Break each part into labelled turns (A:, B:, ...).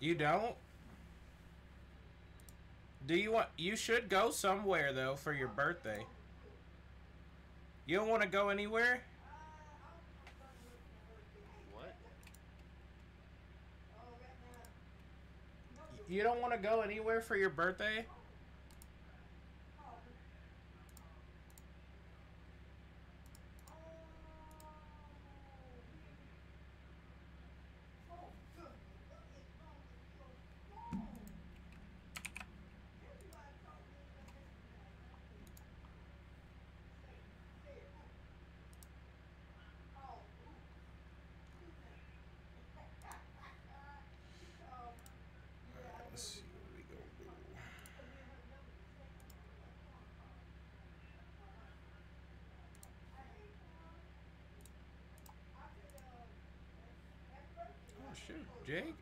A: You don't? Do you want? You should go somewhere though for your birthday. You don't want to go anywhere?
B: What?
A: You don't want to go anywhere for your birthday? Jake.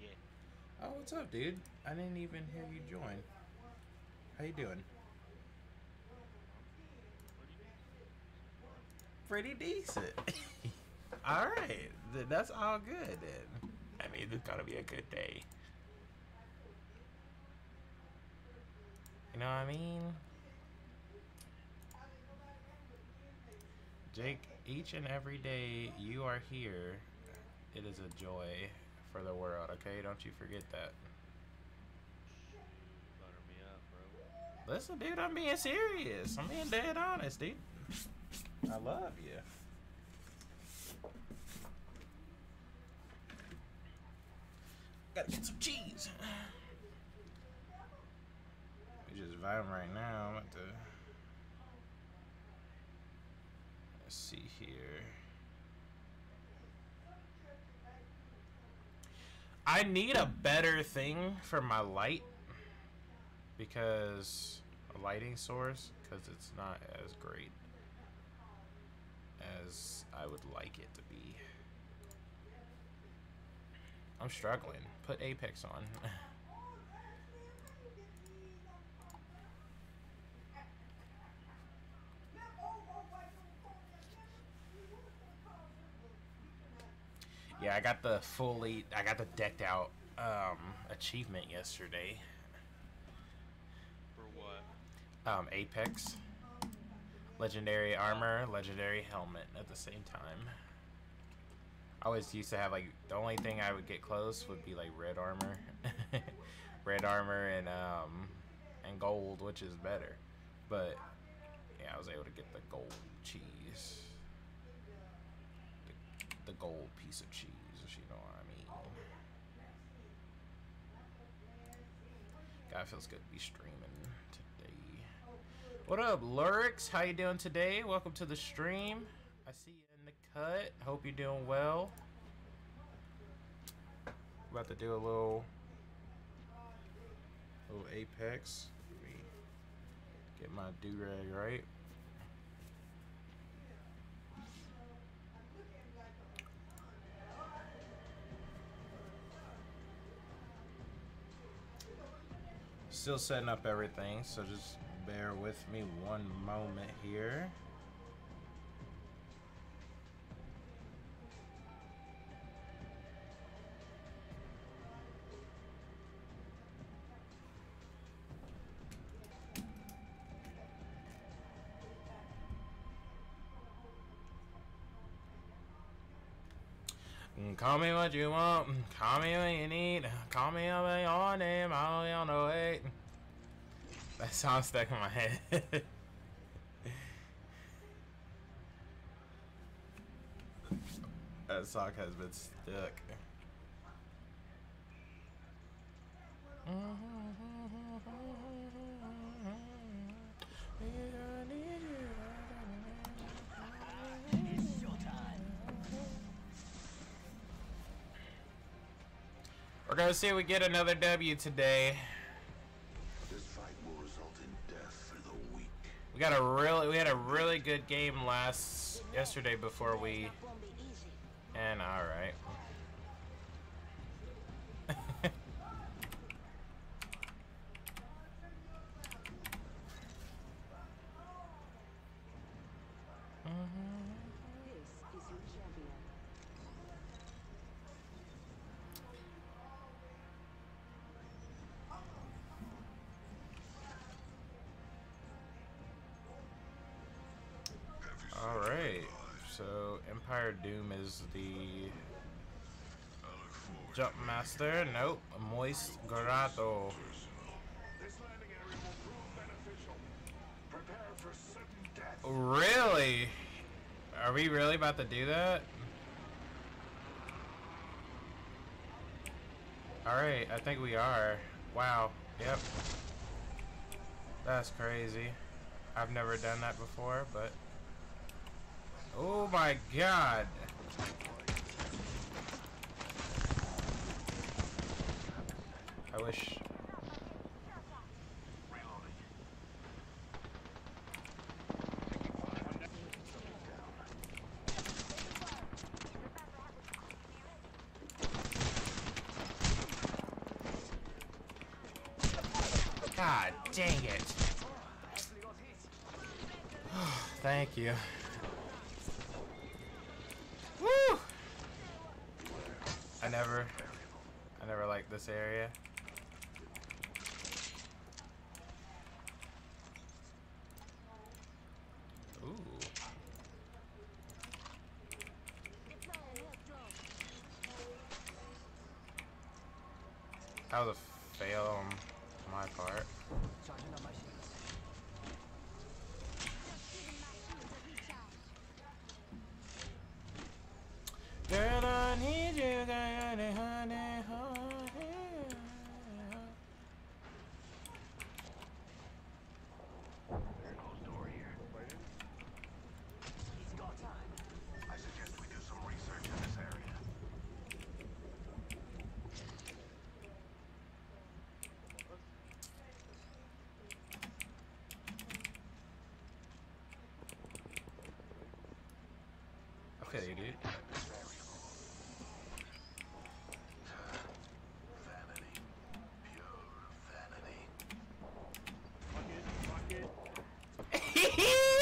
B: Yeah.
A: Oh, what's up, dude? I didn't even hear you join. How you doing? Pretty decent. all right, that's all good then. I mean, it's gonna be a good day. You know what I mean? Jake, each and every day you are here, it is a joy for the world, okay? Don't you forget that.
B: Butter me up, bro.
A: Listen, dude, I'm being serious. I'm being dead honest, dude. I love you. Gotta get some cheese. We just vibing right now. I'm to. Let's see here. I need a better thing for my light because a lighting source because it's not as great as I would like it to be. I'm struggling. Put Apex on. I got the fully I got the decked out um achievement yesterday.
B: For what?
A: um, Apex, legendary armor, legendary helmet at the same time. I always used to have like the only thing I would get close would be like red armor, red armor and um and gold, which is better. But yeah, I was able to get the gold cheese, the, the gold piece of cheese, if you know what I mean. God, feels good to be streaming today. What up, Lurix? How you doing today? Welcome to the stream. I see you in the cut. Hope you're doing well. About to do a little, little Apex. Let me get my do rag right. Still setting up everything, so just bear with me one moment here. Call me what you want, mm, call me what you need, call me by your name, be on the way. That song stuck in my head. that song has been stuck. We're gonna see if we get another W today.
C: This fight will result in death for the weak.
A: We got a really we had a really good game last yesterday before we and all right.
D: This is your champion.
A: heard Doom is the jump master. Nope, Moist Grotto. Really? Are we really about to do that? Alright, I think we are. Wow. Yep. That's crazy. I've never done that before, but... Oh my god! I wish... God dang it. Thank you. Woo! I never, I never liked this area. Ooh. That was a fail on my part. Girl, I need you, honey, honey, honey.
C: I suggest we do some research in this area.
A: I feel dude.
C: Vanity. Pure vanity.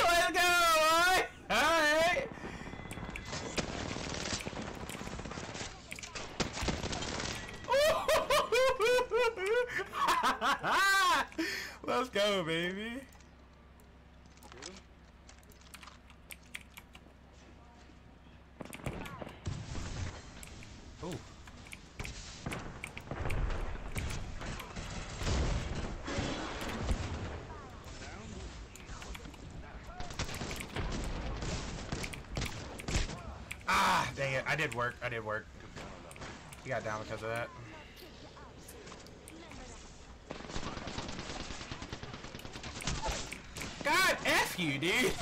A: Let's go, boy! Alright! Let's go, baby. Ooh. Ah, dang it. I did work. I did work. He got down because of that. God, F you, dude.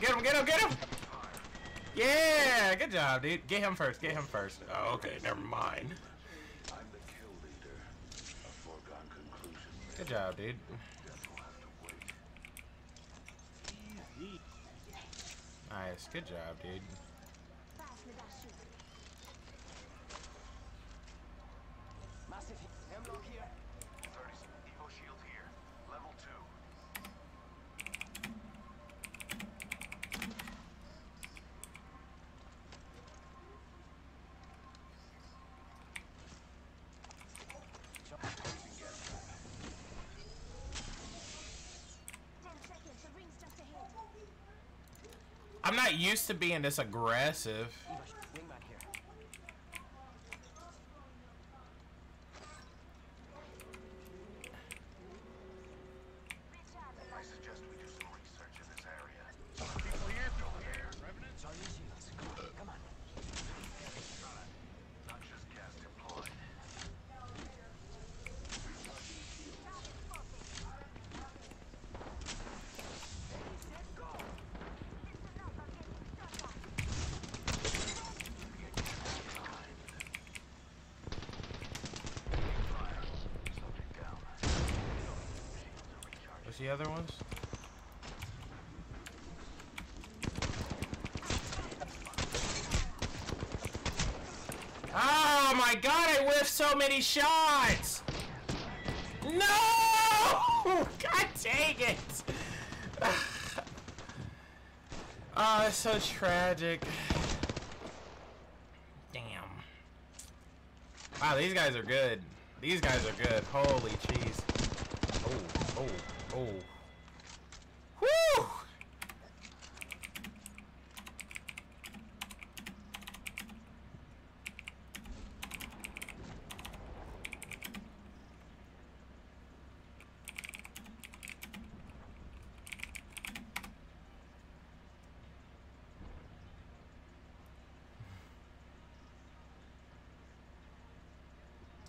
A: get him, get him, get him. Yeah, good job, dude. Get him first, get him first. Oh, okay, never mind. Good job, dude. Nice, good job, dude. Used to being this aggressive.
C: I suggest we do some research in this area. People here, people here. Revenants? Come on. Not just gas deployed. Subject down.
A: The other ones? Oh my god, I whiffed so many shots! No! God dang it! Ah, oh, it's so tragic. Damn. Wow, these guys are good. These guys are good. Holy Oh.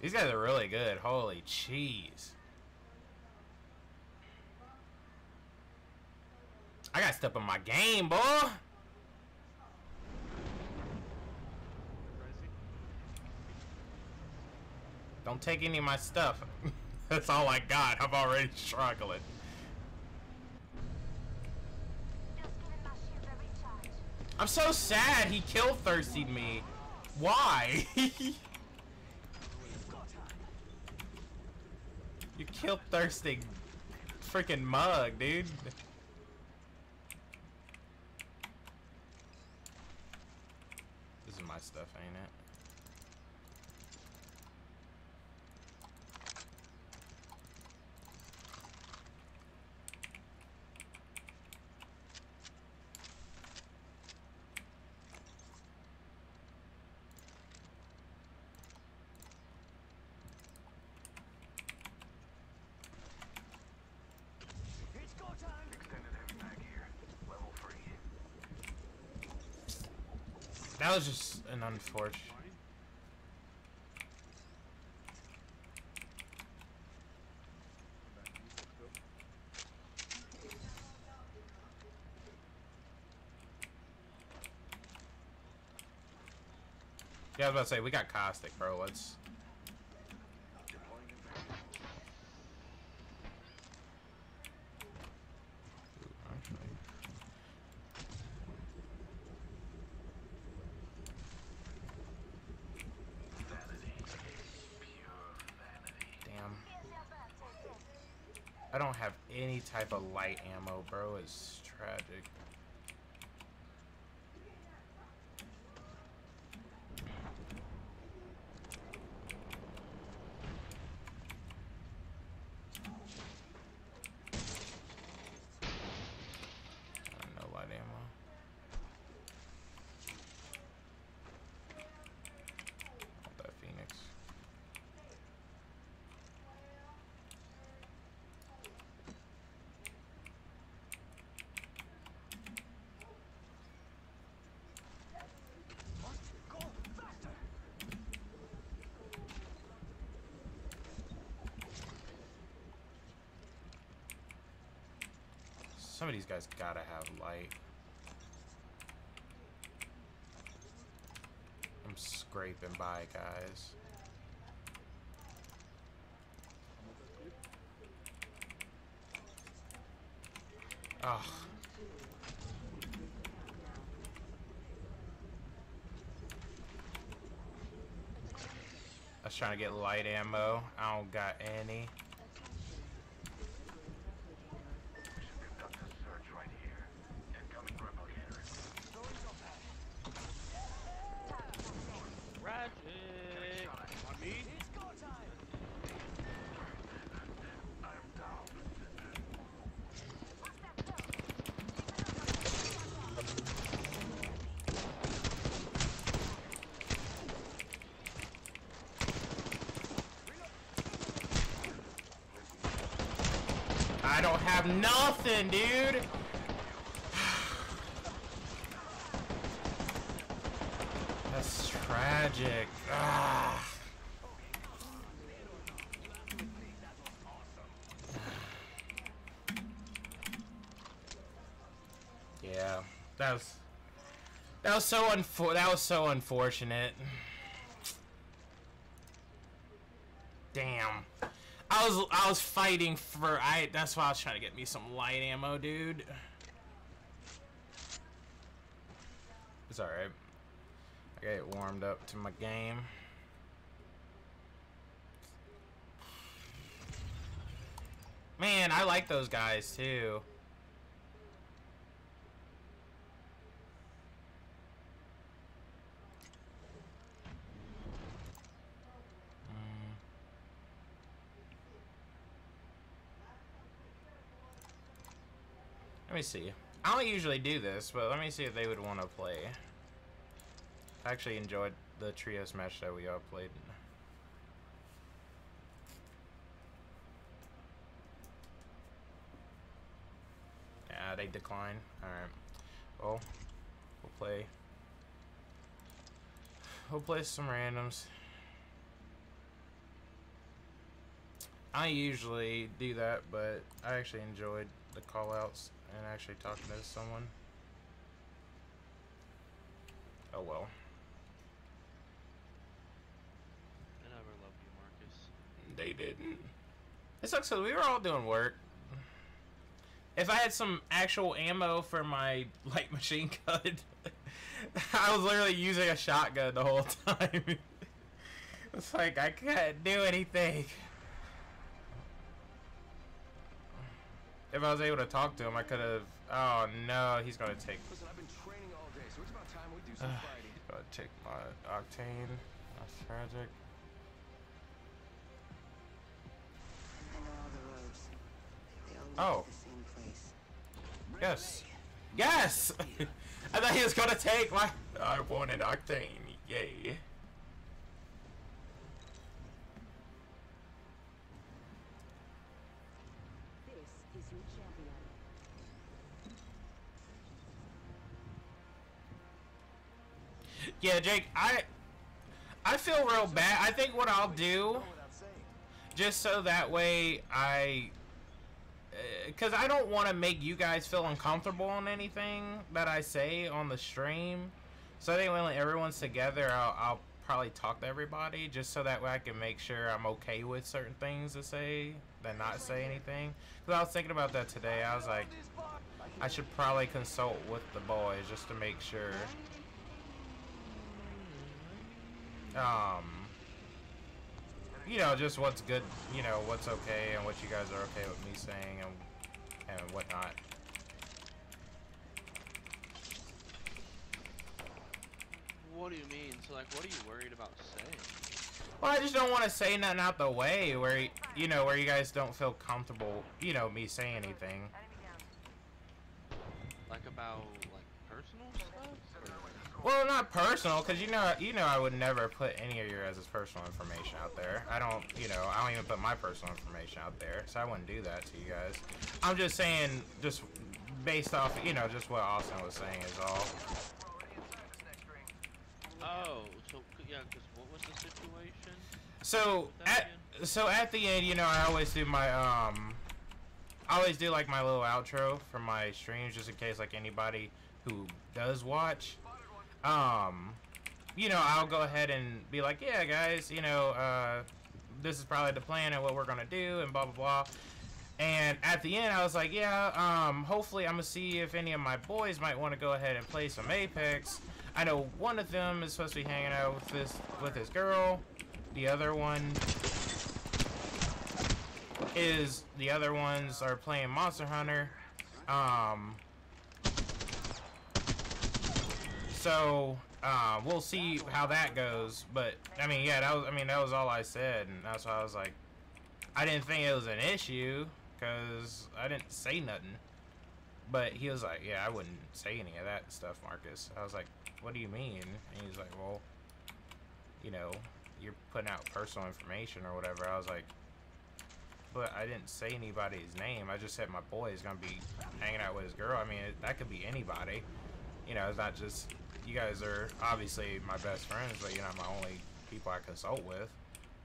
A: These guys are really good. Holy cheese. My game, boy. Don't take any of my stuff. That's all I got. I'm already struggling. I'm so sad he killed thirsty me. Why? you killed thirsty freaking mug, dude. This is my stuff, ain't it?
C: It's go time. Extended heavy mag here. Level three.
A: That was just an unfortunate. Yeah, I was about to say we got caustic, bro. Let's.
C: Deploying invasion.
A: Ooh, actually.
C: Vanity. Pure vanity.
A: Damn. I don't have any type of light ammo, bro. It's tragic. Uh, no light ammo. Want that Phoenix.
C: Must go faster.
A: Some of these guys gotta have light. I'm scraping by, guys. Ugh. I was trying to get light ammo. I don't got any.
C: We should conduct a search right here. Incoming replicator. Throwing some back.
B: Ratchet!
C: On me? It's go time. I'm down.
A: I don't have nothing, dude. That's tragic. Ah. Yeah, that was that was so unfor that was so unfortunate. Damn. I was I was fighting for I that's why I was trying to get me some light ammo, dude. It's alright. I got it warmed up to my game. Man, I like those guys too. Me see. I don't usually do this, but let me see if they would want to play. I actually enjoyed the trios match that we all played. Yeah, they decline. Alright. Well, we'll play. We'll play some randoms. I usually do that, but I actually enjoyed the call outs and actually talking to someone. Oh well.
B: I never loved you, Marcus.
A: They didn't. It sucks because we were all doing work. If I had some actual ammo for my light machine gun, I was literally using a shotgun the whole time. it's like I can't do anything. If I was able to talk to him, I could have. Oh no, he's gonna take.
C: Listen, I've been training all day, so it's about time we do some fighting.
A: he's gonna take my octane. That's tragic.
D: I know all the roads. They all lead
A: Oh.
D: to the same place.
A: Yes. Yes! I thought he was gonna take my. I wanted octane. Yay.
E: This is your champion.
A: Yeah, Jake, I. I feel real bad. I think what I'll do, just so that way I. Eh, because I don't want to make you guys feel uncomfortable on anything that I say on the stream. So I think when everyone's together, I'll, I'll probably talk to everybody just so that way I can make sure I'm okay with certain things to say than not say anything. Because I was thinking about that today. I was like, I should probably consult with the boys just to make sure. Um, you know, just what's good, you know, what's okay and what you guys are okay with me saying and and whatnot.
B: What do you mean? So, like, what are you worried about saying?
A: Well, I just don't want to say nothing out the way where you know where you guys don't feel comfortable, you know, me saying anything.
B: Like about like personal stuff? Or-
A: Well, not personal, cause you know, you know, I would never put any of your guys' personal information out there. I don't, you know, I don't even put my personal information out there, so I wouldn't do that to you guys. I'm just saying, just based off, you know, just what Austin was saying is all.
B: Oh, so yeah, because what was the situation?
A: So at so at the end, you know, I always do my um, I always do like my little outro for my streams, just in case like anybody who does watch, um, you know, I'll go ahead and be like, yeah, guys, you know, uh, this is probably the plan and what we're gonna do and blah blah blah. And at the end, I was like, yeah, um, hopefully I'm gonna see if any of my boys might want to go ahead and play some Apex. I know one of them is supposed to be hanging out with this with his girl. The other one is the other ones are playing Monster Hunter. Um, so uh, we'll see how that goes. But I mean, yeah, that was I mean that was all I said, and that's why I was like, I didn't think it was an issue because I didn't say nothing. But he was like, yeah, I wouldn't say any of that stuff, Marcus. I was like, what do you mean? And he's like, well, you know, you're putting out personal information or whatever. I was like, but I didn't say anybody's name. I just said my boy is gonna be hanging out with his girl. I mean, it, that could be anybody. You know, it's not just you guys are obviously my best friends, but you're not my only people I consult with.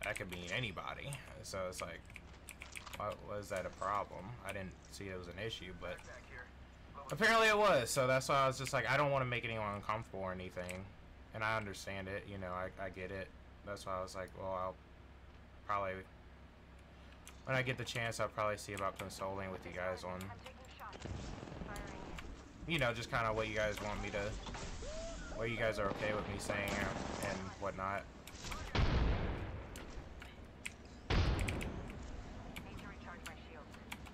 A: That could be anybody. So it's like, why was that a problem? I didn't see it was an issue, but apparently it was. So that's why I was just like, I don't want to make anyone uncomfortable or anything, and I understand it. You know, I I get it. That's why I was like, well, I'll probably when I get the chance, I'll probably see about consulting with you guys on, you know, just kind of what you guys want me to, what you guys are okay with me saying and, whatnot.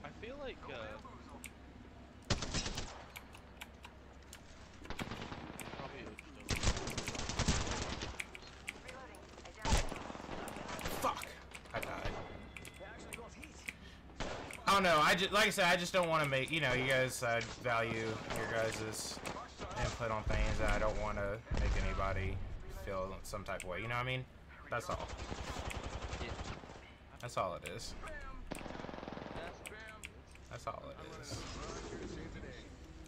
B: I feel like uh. Probably a-
A: Fuck! I died. I don't know. I just, like I said, I just don't want to make, you know, you guys uh, value your guys' input on things, and I don't want to make anybody feel some type of way. You know what I mean? That's all. That's all it is.
B: That's
A: That's all it is.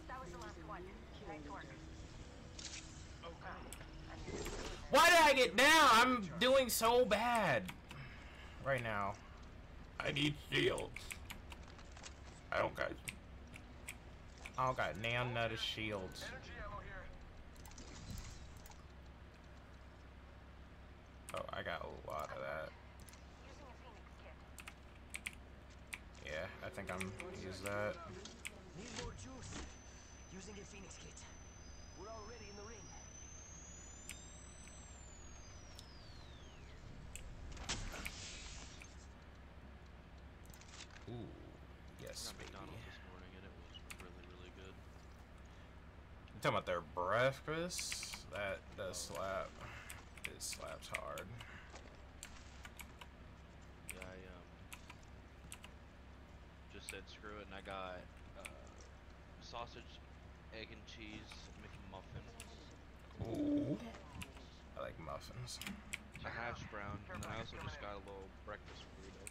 E: That was the last one.
A: Why did I get down? I'm doing so bad right now. I need shields. I don't got. I don't got none of shields. Oh, I got a lot of that. Yeah, I think I'm gonna use that.
F: Need more juice. Using a Phoenix kit. We're already in the ring.
A: Ooh,
B: I
A: yes,
B: got
A: baby.
B: McDonald's this morning and it was really, really good.
A: You talking about their breakfast? That does slap. It slaps hard.
B: Yeah, I um just said screw it and I got uh, sausage, egg and cheese McMuffin,
A: Ooh, I like muffins.
B: a hash brown, and then I also just got a little breakfast burrito.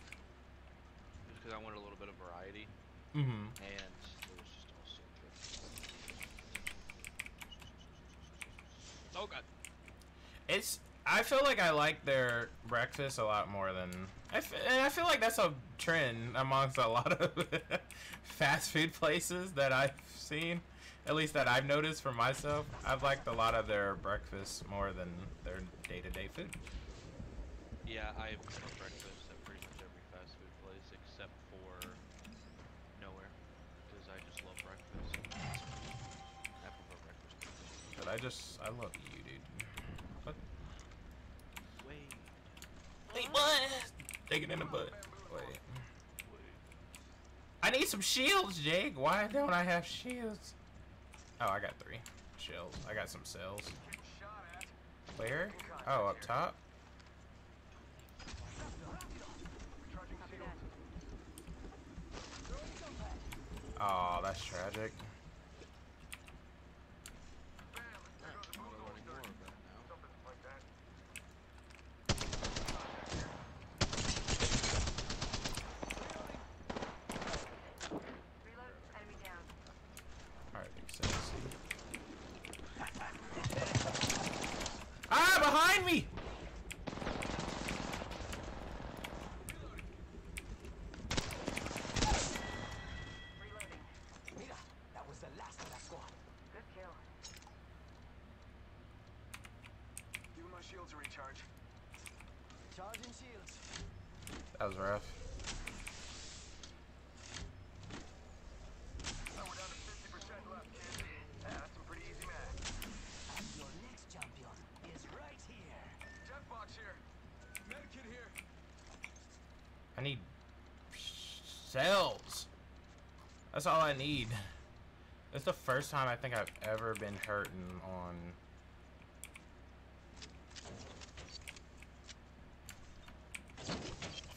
B: Just because I wanted a little bit of variety,
A: Mm-hmm.
B: and it was just all so good. Oh god.
A: It's. I feel like I like their breakfast a lot more than. I f- and I feel like that's a trend amongst a lot of fast food places that I've seen. At least that I've noticed for myself. I've liked a lot of their breakfast more than their day-to-day food.
B: Yeah, I've breakfast I just. I
A: love you, dude. What?
B: Wait,
A: Wait, what? Take it in the butt. Wait. I need some shields, Jake. Why don't I have shields? Oh, I got three shells. I got some cells. Where? Oh, up top. Oh, that's tragic.
C: Bam. There goes a
B: I'm
C: boom
B: learning more of that now.
C: Something like that.
E: Reload. Enemy down.
A: Alright, big sexy. Ah, behind me!
E: Reloading.
F: Mira, that was the last of that squad.
E: Good kill.
C: Giving my shields a recharge.
F: Charging shields.
A: That was rough.
C: Oh, we're down to 50% left, kid. Yeah, that's some pretty easy math.
F: And your next champion is right here.
C: Death box here. was rough.
A: I need cells. That's all I need. It's the first time I think I've ever been hurting on.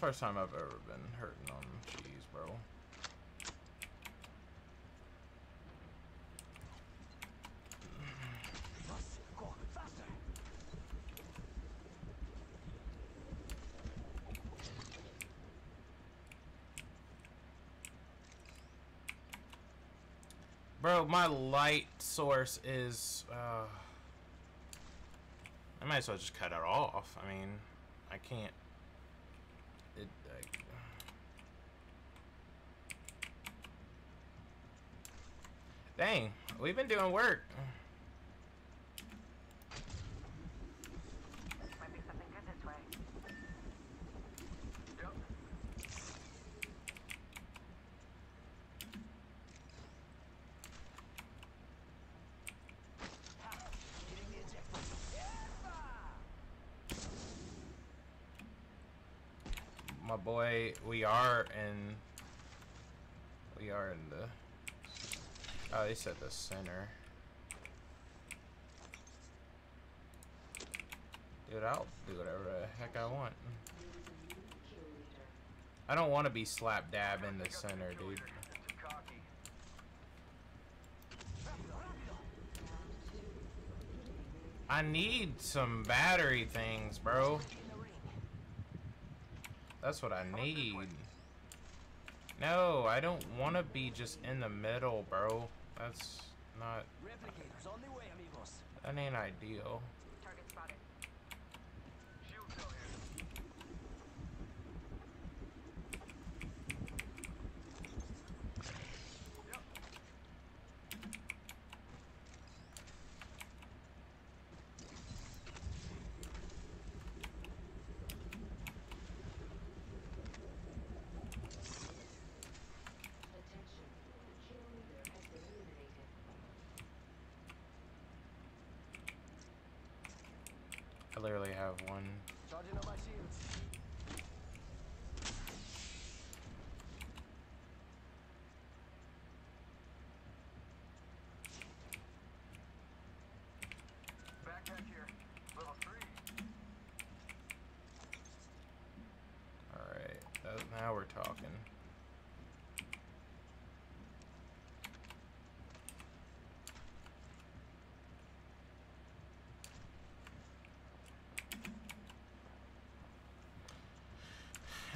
A: First time I've ever been hurting on cheese, bro. Bro, my light source is. Uh, I might as well just cut it off. I mean, I can't. It. I, dang, we've been doing work. My boy, we are in. We are in the. Oh, they said the center. Dude, I'll do whatever the heck I want. I don't want to be slap dab in the center, dude. I need some battery things, bro. That's what I need. No, I don't want to be just in the middle, bro. That's not.
F: Replicators on the way, amigos.
A: That ain't ideal.
E: Target spotted.
C: Shield cell here.
A: have one.
F: Charging on my shields.
C: Backpack here. Level three.
A: Alright, that- oh, now we're talking.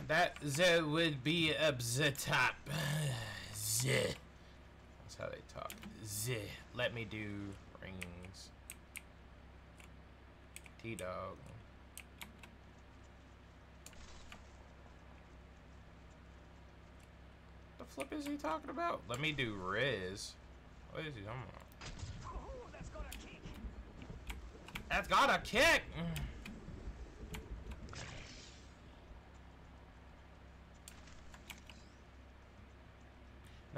A: That Z would be up the top. Z. That's how they talk. Z. Let me do rings. T Dog. The flip is he talking about? Let me do Riz. What is he talking about?
F: Ooh, that's got a kick.
A: That's got a kick!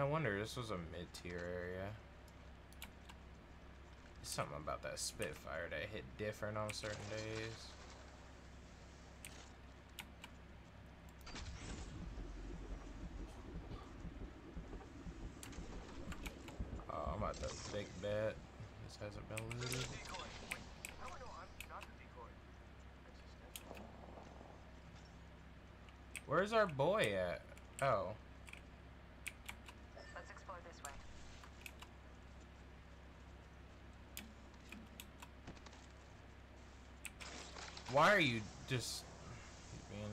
A: No wonder this was a mid-tier area. Something about that Spitfire that hit different on certain days. Oh, I'm about to big bet. This hasn't been looted. Where's our boy at? Oh.
E: Let's explore this way.
A: Why are you just being...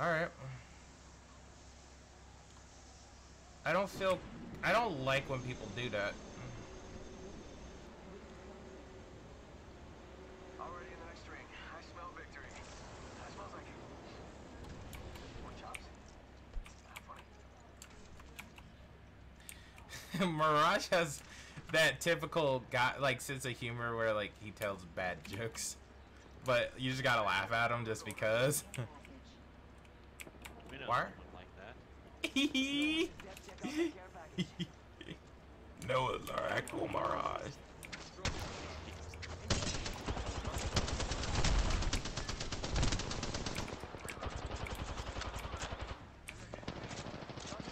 A: Alright. I don't feel... I don't like when people do that.
C: Already in the next ring. I smell victory. That smells like more chops. Funny.
A: Mirage has that typical guy, like, sense of humor where, like, he tells bad jokes. But you just gotta laugh at him just because.
B: We know
A: Why?
B: someone like that.
F: Depth check out the care package.
A: Noah's our actual Mirage.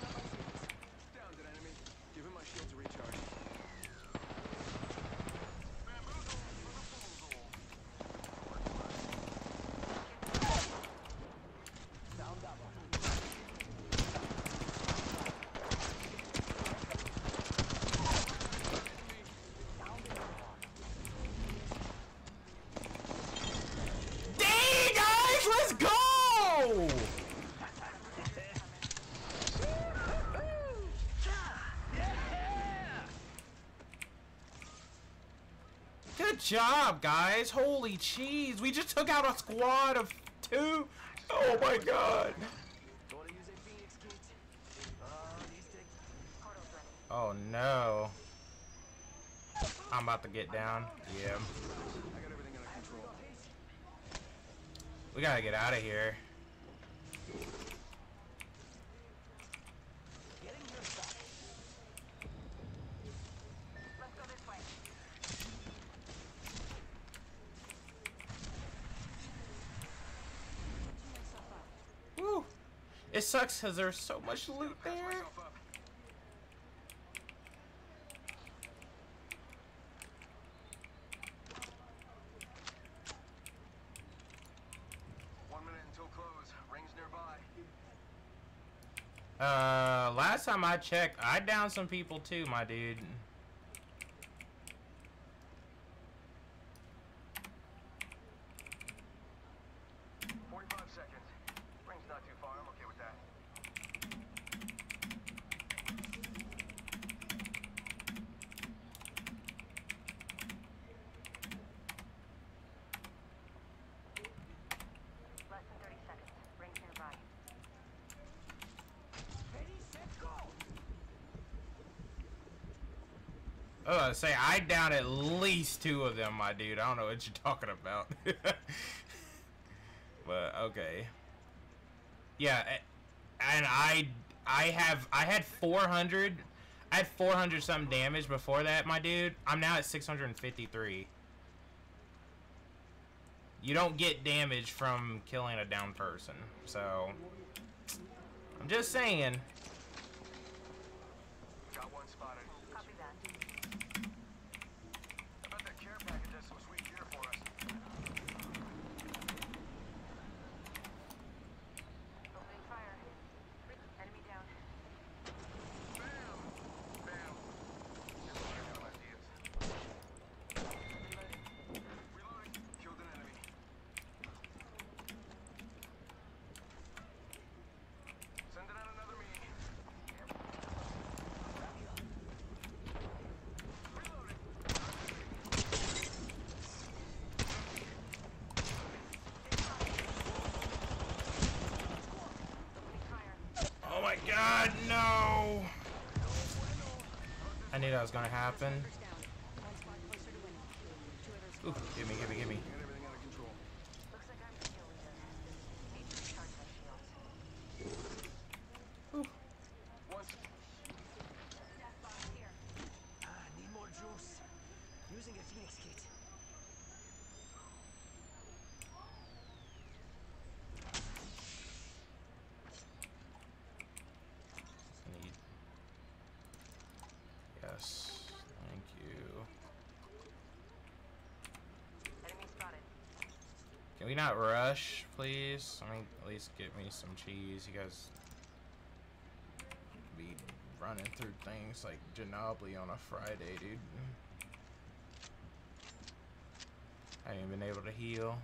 C: Downed an enemy. Give him my shield to recharge.
F: Down that one. Down the other one.
A: Dang, guys, let's go! Good job, guys. Holy cheese. We just took out a squad of two. Oh my god. Oh no. I'm about to get down. Yeah. We gotta get out of here.
F: getting your back.
E: Let's go this way.
A: Woo. It sucks because there's so much loot there.
C: myself up. One minute until close. Rings nearby.
A: Uh, last time I checked, I downed some people too, my dude.
C: Forty-five seconds. Ring's not too far. I'm okay with that.
E: Less than 30 seconds. Rings nearby.
F: Ready, set, go.
A: Oh, I say I down at least two of them, my dude. I don't know what you're talking about. but okay. Yeah, and I I have I had 400 I had 400 some damage before that, my dude. I'm now at 653. You don't get damage from killing a down person. So, I'm just saying.
C: Got one spotted.
E: Copy that.
C: I bet that care package has some sweet gear for us.
E: Opening fire. Enemy down.
C: Bam! Bam! Here's what I got ideas. Reloading. Killed an enemy. Sending out another me. Reloading.
E: Opening fire.
A: Oh my no! I knew that was gonna happen.
D: First down. One squad closer to winning. Two others.
A: Ooh, gimme, gimme, gimme.
C: Get everything under control.
E: Looks like I'm the kill leader. Need to recharge my shields.
C: Once.
E: Death box here.
F: Ah, need more juice. Using a phoenix kit.
A: Need. Yes, thank you.
E: Enemy spotted.
A: Can we not rush, please? I mean, at least get me some cheese. You guys be running through things like Ginobili on a Friday, dude. I ain't been able to heal.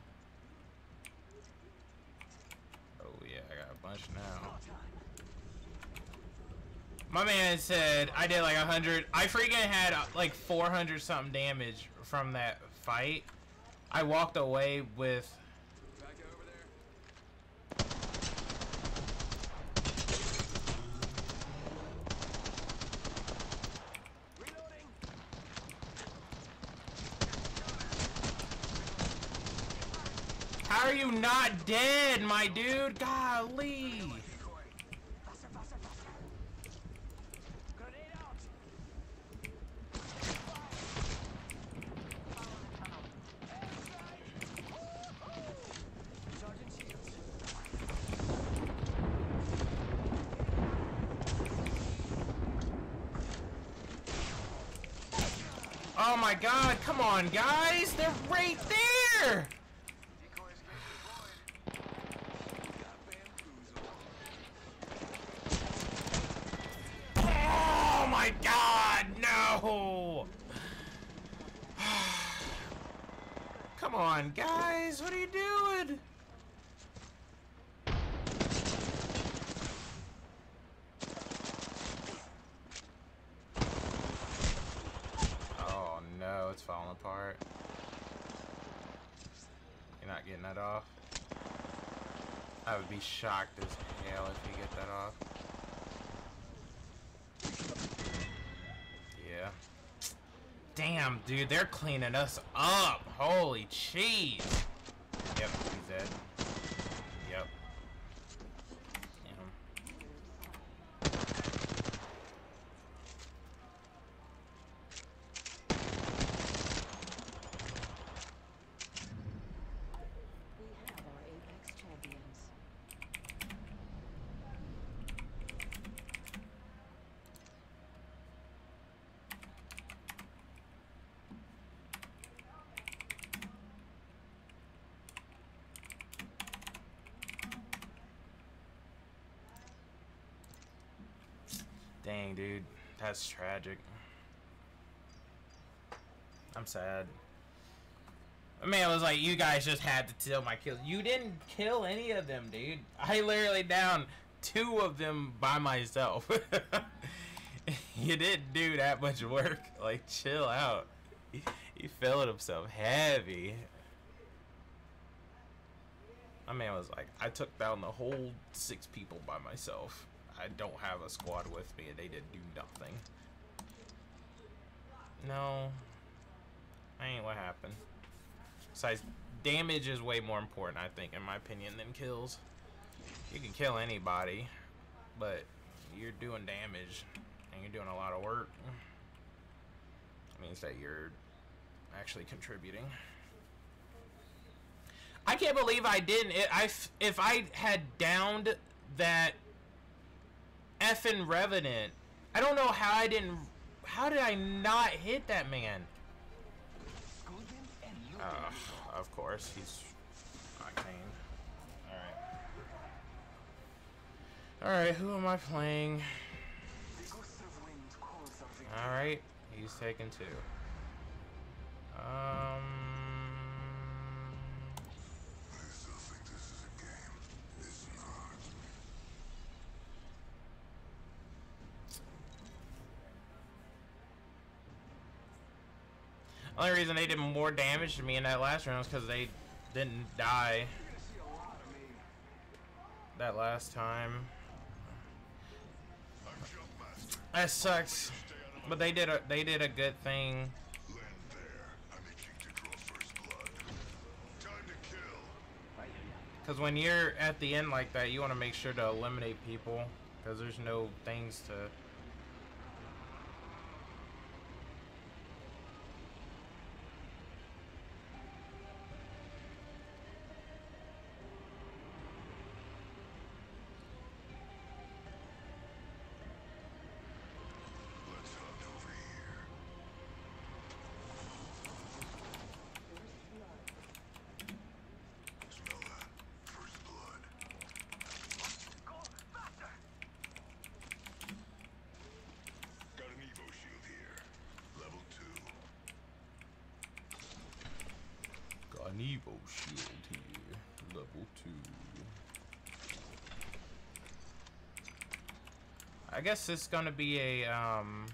A: Oh yeah, I got a bunch now. My man said I did like a hundred. I freaking had uh, like 400 something damage from that fight. I walked away with
C: Back over there.
F: Reloading.
A: How are you not dead, my dude? Golly.
F: Faster, faster, faster.
A: Oh my god, come on, guys. They're right there.
C: Decoy escape deployed. Got bamboozled.
A: Oh my god, no. Come on, guys. What are you doing? Oh no, it's falling apart. You're not getting that off? I would be shocked as hell if you get that off. Yeah. Damn, dude, they're cleaning us up. Holy cheese. Yep, he's dead. Yep. Damn.
D: We have our Apex champions.
A: Dang, dude. That's tragic. I'm sad. My man was like, you guys just had to kill my kills. You didn't kill any of them, dude. I literally down two of them by myself. you didn't do that much work. Like, chill out. He, he himself heavy. My man was like, I took down the whole six people by myself. I don't have a squad with me, and they did do nothing. No, that ain't what happened. Besides, damage is way more important, I think, in my opinion, than kills. You can kill anybody, but you're doing damage, and you're doing a lot of work. It means that you're actually contributing. I can't believe I didn't. I if I had downed that effing revenant, I don't know how I didn't. How did I not hit that man? Uh, of course, he's arcane. Alright. Alright, who am I playing? Alright, he's taken two. Um. Only reason they did more damage to me in that last round was because they didn't die that last time. That sucks. But they did a they did a good thing. Because when you're at the end like that, you want to make sure to eliminate people. Because there's no things to.
C: An Evo shield here. Level
A: 2. I guess it's gonna be a, um...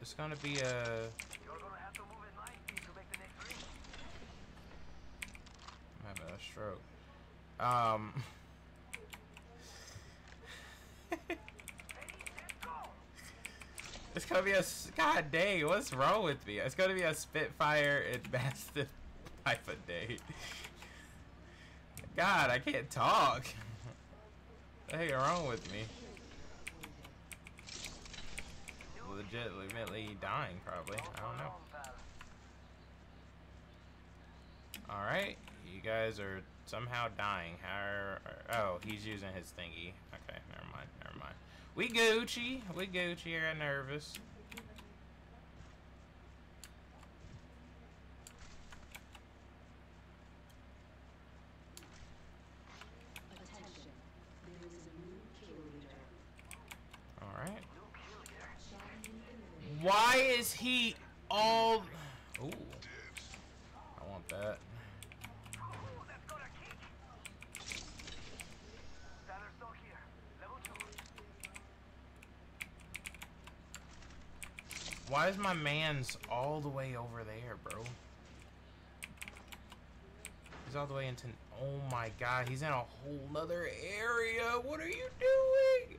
A: It's gonna be a...
F: You're gonna have to move in line to make the next ring.
A: I'm having a stroke. Um... It's gonna be a s- god dang. What's wrong with me? It's gonna be a Spitfire and Mastiff type of day. God, I can't talk. What the wrong with me? Legitimately dying, probably. I don't know. Alright, you guys are somehow dying. How? Oh, he's using his thingy. Okay, never mind, never mind. We Gucci. We Gucci. I got nervous.
G: Attention. There is a new kill leader.
A: Alright. Why is he all... Ooh. I want that. Why is my man's all the way over there, bro? He's all the way into... Oh my god, he's in a whole nother area. What are you doing?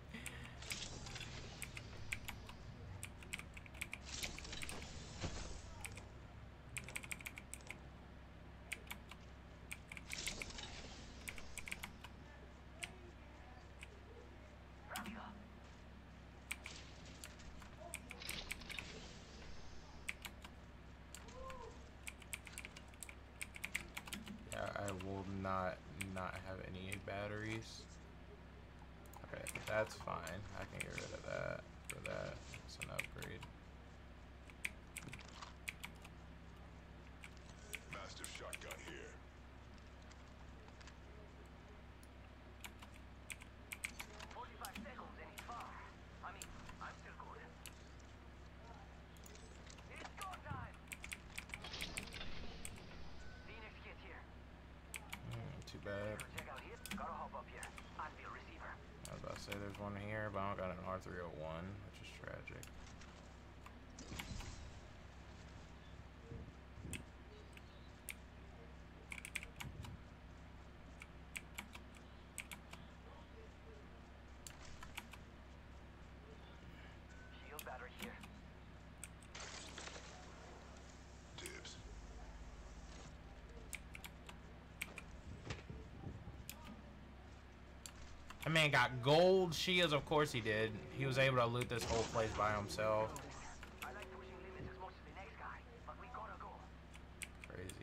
A: Yeah, I will not not have any batteries. Okay, that's fine. I can get rid of that for that. It's an upgrade. That man got gold shields. Of course he did. He was able to loot this whole place by himself.
F: Crazy.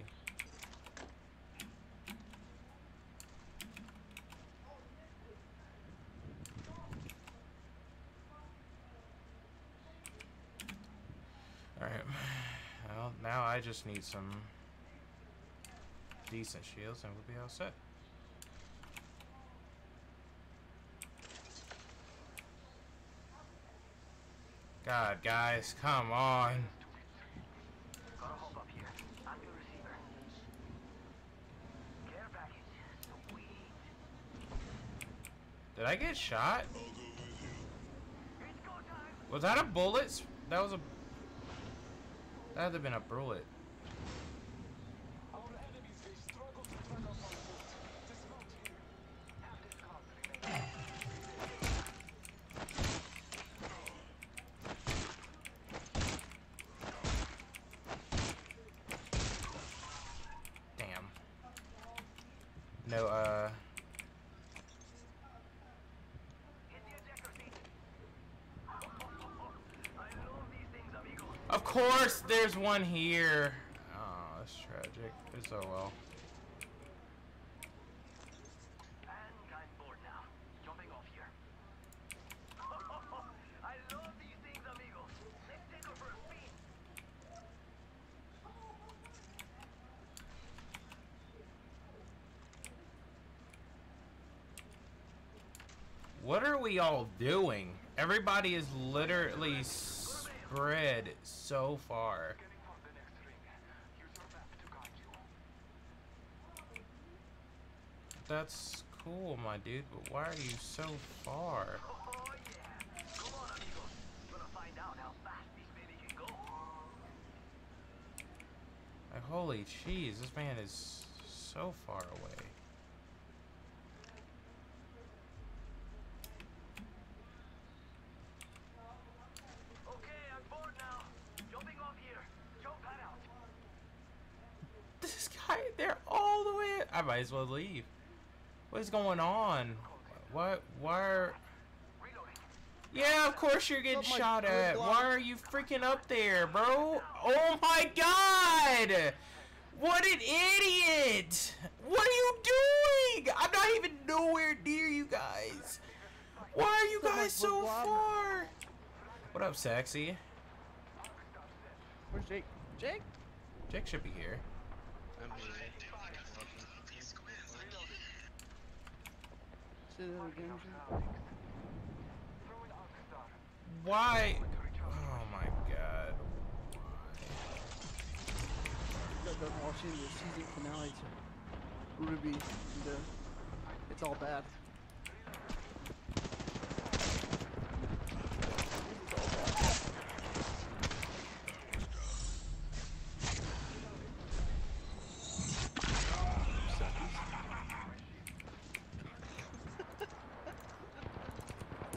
F: Alright.
A: Well, now I just need some decent shields and we'll be all set. God, guys, come on.
F: Gotta hop up here. I'm your receiver. Care package. Sweet.
A: Did I get shot?
F: It's go time.
A: Was that a bullet? That was a. That would have been a bullet.
C: Our enemies may struggle to track us on foot. Dismount here. Half the squads remain.
A: Damn. No, uh.
F: Hit the ejector seat. I love these things, amigo.
A: Of course, there's one here. Oh, that's tragic. It's oh well.
F: And I'm bored now. Jumping off here. I love these things, amigo. Let's take her for a spin.
A: What are we all doing? Everybody is literally spread so far. That's cool, my dude, but why are you so far? Holy cheese, this man is so far away.
F: Okay, I'm bored now. Jumping off here. Jump pad out.
A: This guy, they're all the way. I might as well leave. What is going on? What? Why are. Yeah, of course you're getting
H: Oh
A: shot at. Why are you freaking up there, bro? Oh my god! What an idiot! What are you doing? I'm not even nowhere near you guys. Why are you guys so far? What up, sexy?
H: Where's Jake? Jake?
A: Jake should be here.
B: I mean,
A: Why? Oh my god.
H: You guys are watching the season finale to Ruby and uh, It's All Bad.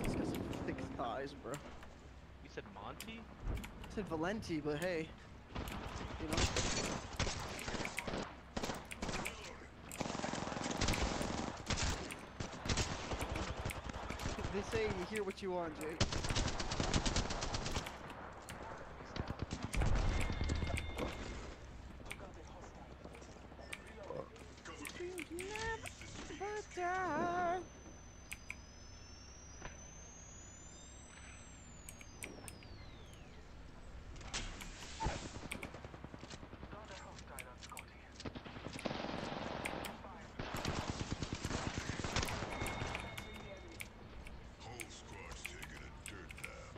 H: He's got some thick thighs, bro.
B: you said Monty?
H: Said Valenti, but hey, you know. They say you hear what you want, Jake.
I: Whole squad's taking a dirt nap.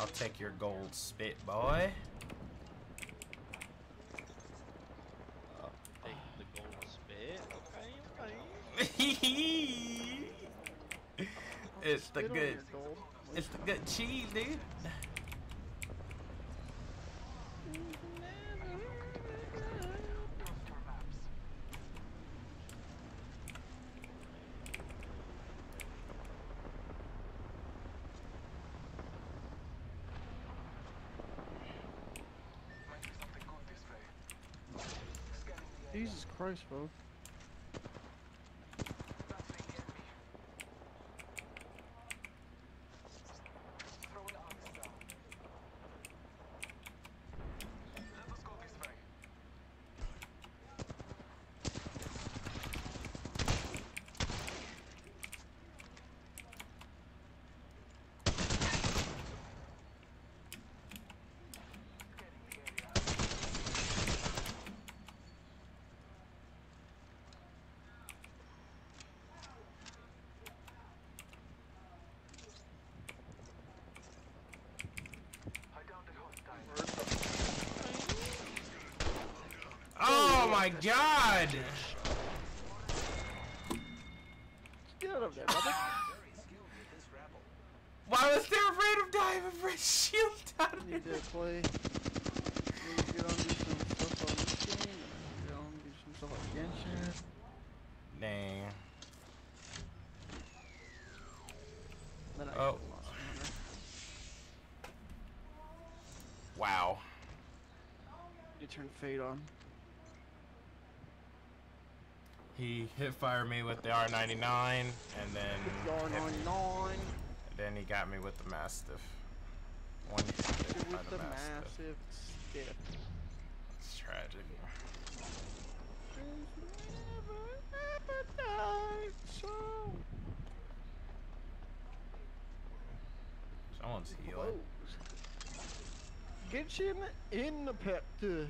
A: I'll take your gold spit, boy.
B: Take the gold spit. Okay, okay.
A: it's the good. It's the good cheese, dude.
H: Jesus Christ,
A: my god!
H: Get out of there, brother.
C: Very skilled with this rabble.
A: Why was there a random diamond red shield out of
H: I need to play. I need to get on do some stuff on this game. Get on do some stuff on Genshin.
A: Dang.
H: Then I
A: Oh.
H: get Monster Hunter.
A: Wow.
H: You turn Fade on.
A: He hit fire me with the R99, and then
H: 99
A: then he got me with the Mastiff. One hit
H: with
A: the
H: the
A: Mastiff.
H: massive stiff.
A: It's tragic.
H: So
A: Someone's healing.
H: close. Genshin in the peptide.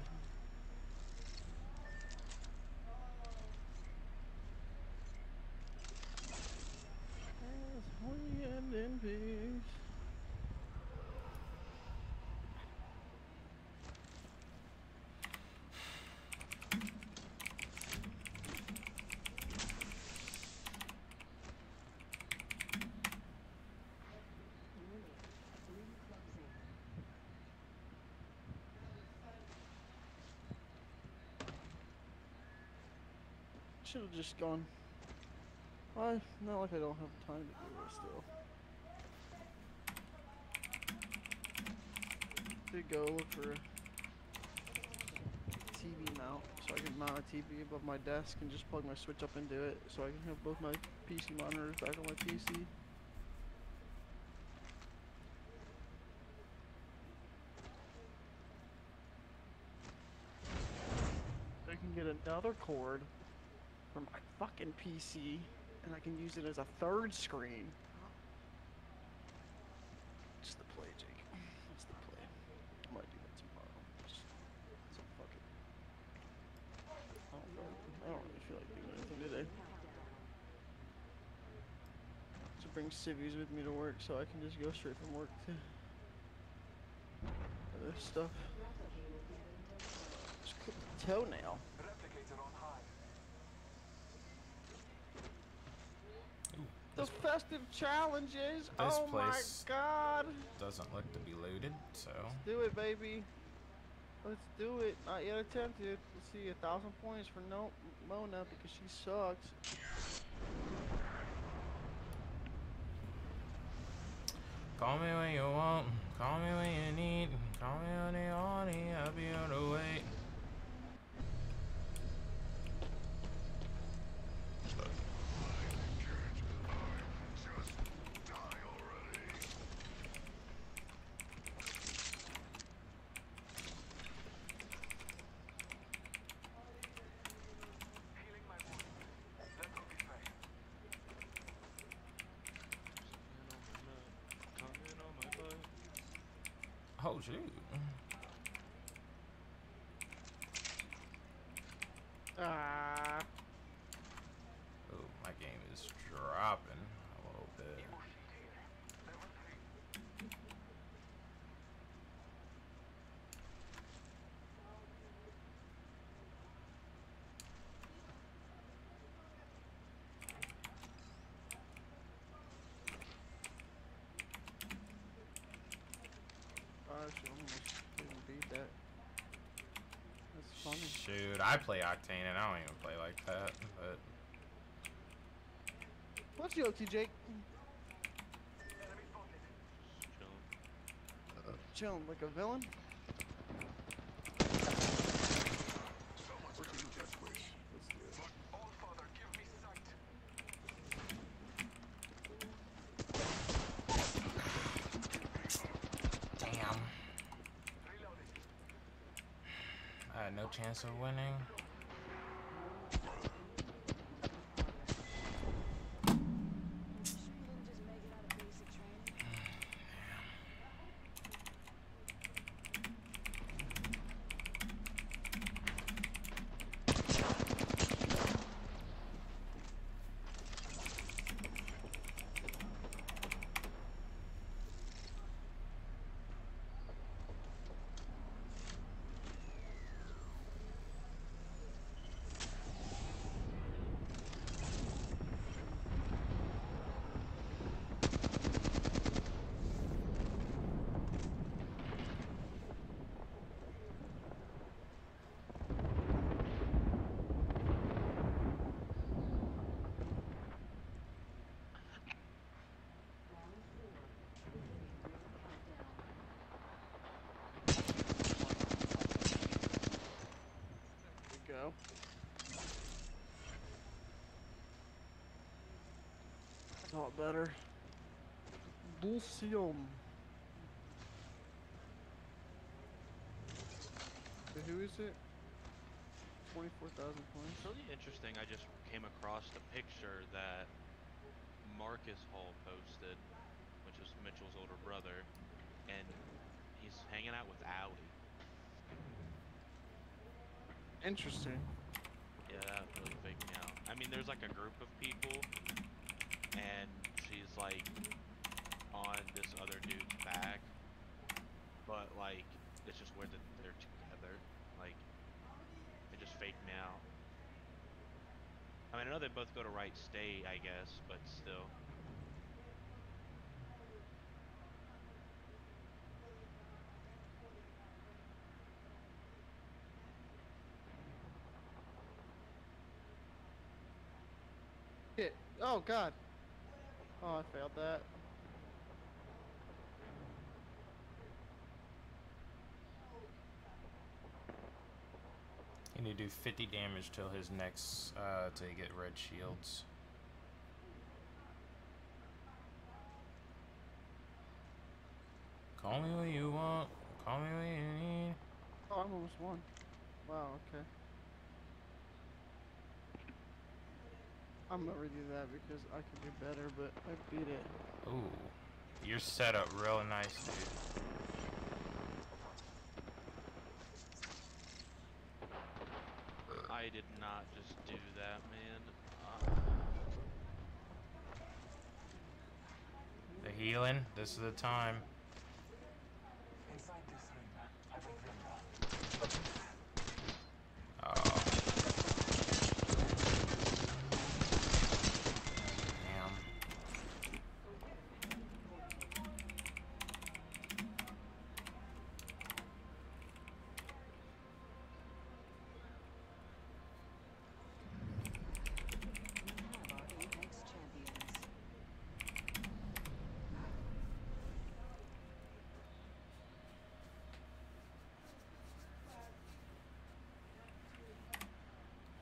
H: As we end in peace. Should have just gone. Why? Not like I don't have time to do it still. To go look for a TV mount so I can mount a TV above my desk and just plug my switch up into it so I can have both my PC monitors back on my PC. I can get another cord fucking PC and I can use it as a third screen. Just the play, Jake. That's the play. I might do that tomorrow. Just, so fuck it. I don't, know. I don't really feel like doing anything today. So bring civvies with me to work so I can just go straight from work to other stuff. Just clip the toenail.
C: Replicator on high.
H: The festive challenges.
A: This
H: oh
A: place-
H: my god.
A: Doesn't look to be looted, so Let's
H: Do it, baby. Let's do it. Not yet attempted. Let's see, a thousand points for no Mona because she sucks.
A: call me when you want, call me when you need, call me when you want, I'll be on the way.
I: Just die already.
C: Healing my wound. That will be fine.
A: Oh shoot.
H: Ah.
A: Oh, my game is dropping a little bit.
C: Evo sheet here. Level 3.
H: Gosh, I almost didn't beat that. That's funny.
A: Shoot, I play Octane and I don't even play like that, but
H: What's your OT, Jake?
C: Enemy spotted.
H: Chilling like a villain?
I: Someone's got a death wish.
H: Let's do it.
C: All father, give me sight.
A: damn.
C: Reloading.
A: I had no chance of winning.
H: That's lot better. Dulcium. So who is it? 24,000 points.
B: It's really interesting. I just came across the picture that Marcus Hall posted, which is Mitchell's older brother, and he's hanging out with Allie.
H: Interesting.
B: Yeah, that really freaked me out. I mean, there's like a group of people, and she's like on this other dude's back, but like it's just weird that they're together. Like it just faked me out. I mean, I know they both go to Wright State, I guess, but still.
H: Oh god. Oh, I failed that.
A: You need to do 50 damage till his next, uh, to get red shields. Call me what you want. Call me what you need.
H: Oh, I'm almost won. Wow, okay. I'm gonna redo that because I can do better, but I beat it.
A: Ooh, you're set up real nice, dude.
B: I did not just do that, man. Uh,
A: The healing. This is the time.
C: Inside this ring, I will bring
A: Oh. Damn.
G: We have our Apex champions.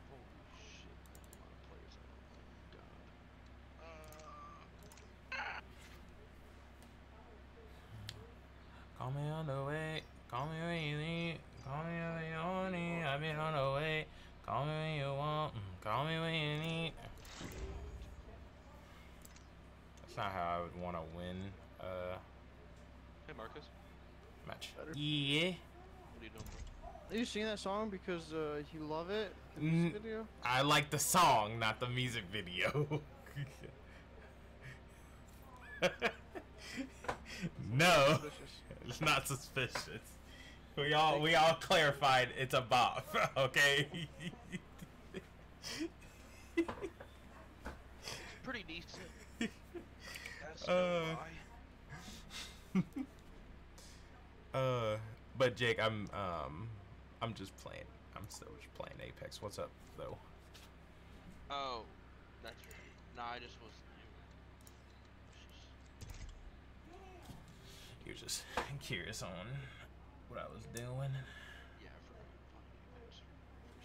B: holy shit, that's a lot of players. Oh my god.
A: Call me on the way. Call me when you need. Call me when you need. I've been on the way. Call me when you want. mm, Call me when you need. That's not how I would want to win a
B: Hey, Marcus,
A: match.
H: Better.
A: Yeah.
B: what are you doing?
H: Are you singing that song because uh, you love it? in
A: Mm.
H: Video?
A: I like the song, not the music video. no, Not suspicious. We all we all clarified it's a bop, okay?
B: Pretty decent. That's
A: Uh, uh, but Jake, I'm um, I'm just playing. I'm still just playing Apex. What's up, though?
B: Oh, that's right. No, I just was.
A: You're just curious on what I was doing.
B: Yeah, I forgot to find Apex for a.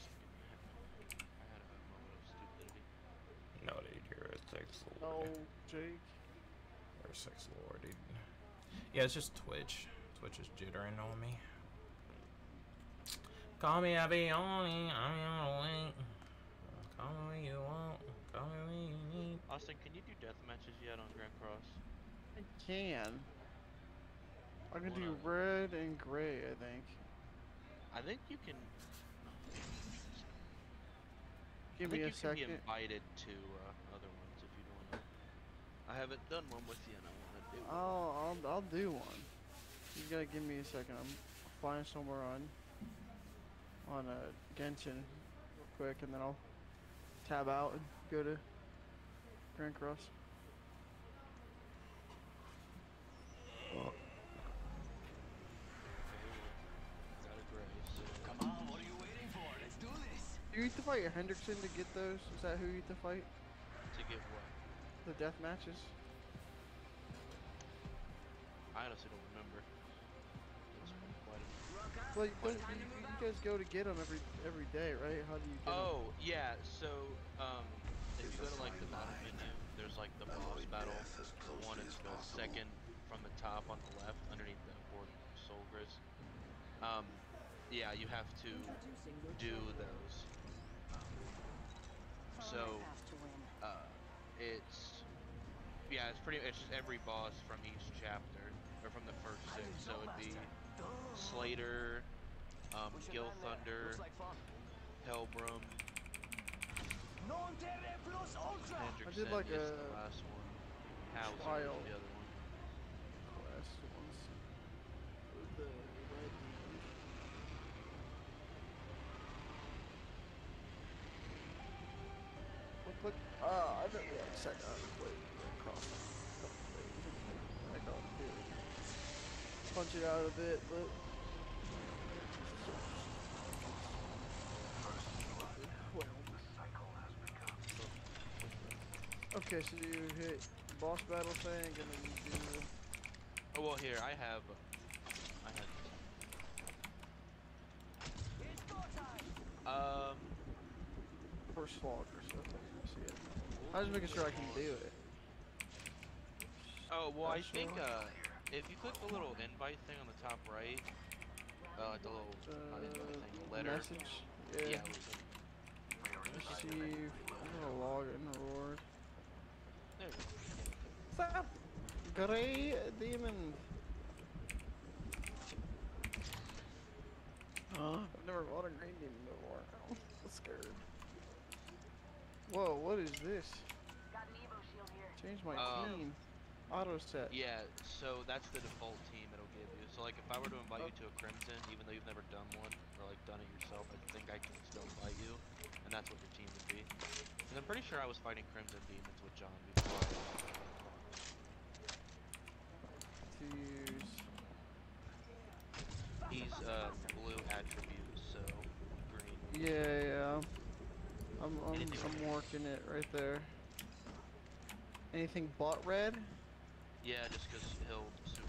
B: I had a moment of stupidity.
A: No, dude, you're a sex
H: Oh,
A: lord.
H: Jake.
A: You're a sex lord, dude. Yeah, it's just Twitch. Twitch is jittering on me. Call me, I'll be on it. I'm on the way. Call me when you want. Call me when you need.
B: Austin, can you do death matches yet on Grand Cross?
H: I can. I can do red and gray, I think.
B: I think you can.
H: Give
B: I think
H: me
B: you
H: a
B: can
H: second.
B: be invited to uh, other ones if you don't know. I haven't done one with you, and I want to do one.
H: I'll, I'll, I'll do one. You gotta give me a second. I'm flying somewhere on on uh, Genshin real quick, and then I'll tab out and go to Grand Cross.
B: Got a gray, so
C: Come on, what are you waiting for? Let's do this.
H: Do you have to fight Hendrickson to get those? Is that who you have to fight?
B: to get what?
H: The death matches?
B: I honestly don't remember. It's been quite a
H: Well, you, but you, you guys go to get them every every day, right? How do you get 'em?
B: Oh, yeah, so, um, if you go to like the battle menu, there's like the boss battle. The one is the second from the top on the left, underneath the board soul gris. Um, yeah, you have to do those. So,
D: Path to win.
B: uh, it's yeah, it's pretty. It's just every boss from each chapter, or from the first six. So it'd be Slader, um,
C: We
B: Gil. Thunder,
C: Looks like fun.
B: Helbram,
C: Non plus ultra.
B: Hendrik
H: did like a
B: the last one. Hauser,
H: trial.
B: the other
H: check out the plate. Cross. I don't do it. Punch it out a bit, but. Okay, so you hit boss battle thing and then you do
B: Oh well, here I have. I had. Um.
H: first slog or something. See it. I was making sure I can do it.
B: Oh well, I
H: That's
B: think uh, if you click the little invite thing on the top right, uh, like the little not invite thing, the
H: Uh,
B: letter.
H: message.
B: Yeah.
H: Yeah. Receive. I'm gonna log in reward.
B: There we go.
H: Stop. Gray demon. Huh? I've never fought a green demon before. I'm scared. Whoa, what is this?
E: Got an Evo shield here.
H: Change my
B: Um,
H: team. Auto set.
B: Yeah, so that's the default team it'll give you. So like if I were to invite you to a Crimson, even though you've never done one or like done it yourself, I think I can still invite you, and that's what your team would be. And I'm pretty sure I was fighting Crimson Demons with John before.
H: To use.
B: He's uh blue attributes, so green.
H: Yeah, yeah. I'm, I'm, I'm working it right there. Anything but red?
B: Yeah, just because he'll super